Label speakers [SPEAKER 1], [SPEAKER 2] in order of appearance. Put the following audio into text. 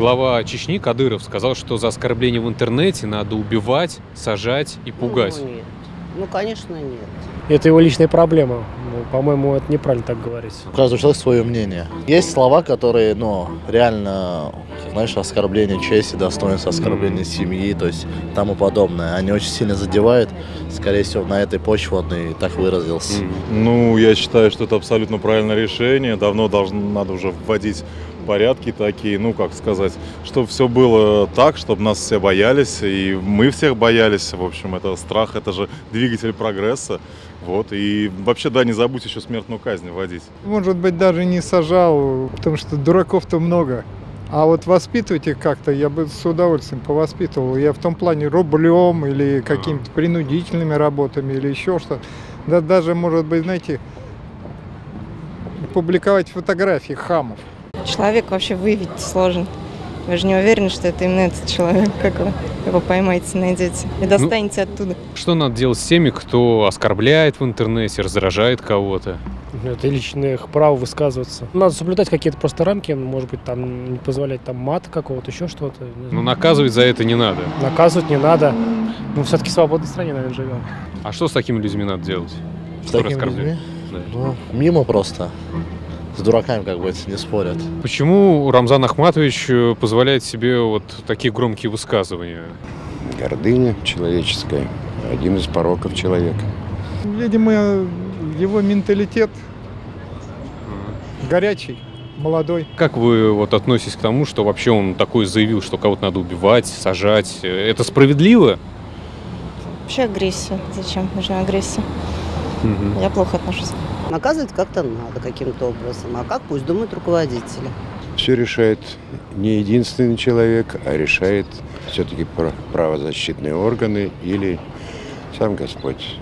[SPEAKER 1] Глава Чечни Кадыров сказал, что за оскорбление в интернете надо убивать, сажать и пугать.
[SPEAKER 2] Ну, нет. Ну, конечно, нет.
[SPEAKER 3] Это его личная проблема. Ну, по-моему, это неправильно так говорить.
[SPEAKER 4] У каждого человека свое мнение. Есть слова, которые, ну, реально, знаешь, оскорбление чести, достоинства, оскорбление семьи, то есть тому подобное. Они очень сильно задевают. Скорее всего, на этой почве он и так выразился.
[SPEAKER 5] Ну, я считаю, что это абсолютно правильное решение. Давно должно, надо уже вводить порядки такие, ну, как сказать, чтобы все было так, чтобы нас все боялись, и мы всех боялись. В общем, это страх, это же двигатель прогресса. Вот, и вообще, да, не забудь еще смертную казнь вводить.
[SPEAKER 6] Может быть, даже не сажал, потому что дураков-то много. А вот воспитывать их как-то я бы с удовольствием повоспитывал. Я в том плане рублем или какими-то принудительными работами или еще что. Да даже, может быть, знаете, публиковать фотографии хамов.
[SPEAKER 7] Человек вообще выявить сложно. Вы же не уверены, что это именно этот человек, как вы его поймаете, найдете и достанете оттуда.
[SPEAKER 1] Что надо делать с теми, кто оскорбляет в интернете, раздражает кого-то?
[SPEAKER 3] Это личное их право высказываться. Надо соблюдать какие-то просто рамки, ну, может быть, там не позволять там мат какого-то, еще что-то.
[SPEAKER 1] Ну, наказывать за это не надо.
[SPEAKER 3] Наказывать не надо. Мы все-таки в свободной стране, наверное, живем.
[SPEAKER 1] А что с такими людьми надо делать?
[SPEAKER 4] С такими людьми,
[SPEAKER 1] Да.
[SPEAKER 4] ну, мимо просто. С дураками, как бы, не спорят.
[SPEAKER 1] Почему Рамзан Ахматович э, позволяет себе вот такие громкие высказывания?
[SPEAKER 8] Гордыня человеческая – один из пороков человека.
[SPEAKER 6] Видимо, его менталитет горячий, молодой.
[SPEAKER 1] Как вы вот относитесь к тому, что вообще он такой заявил, что кого-то надо убивать, сажать? Это справедливо?
[SPEAKER 7] Вообще агрессия. Зачем нужна агрессия? Я плохо отношусь.
[SPEAKER 2] Наказывать как-то надо каким-то образом. А как пусть думают руководители.
[SPEAKER 8] Все решает не единственный человек, а решает все-таки правозащитные органы или сам Господь.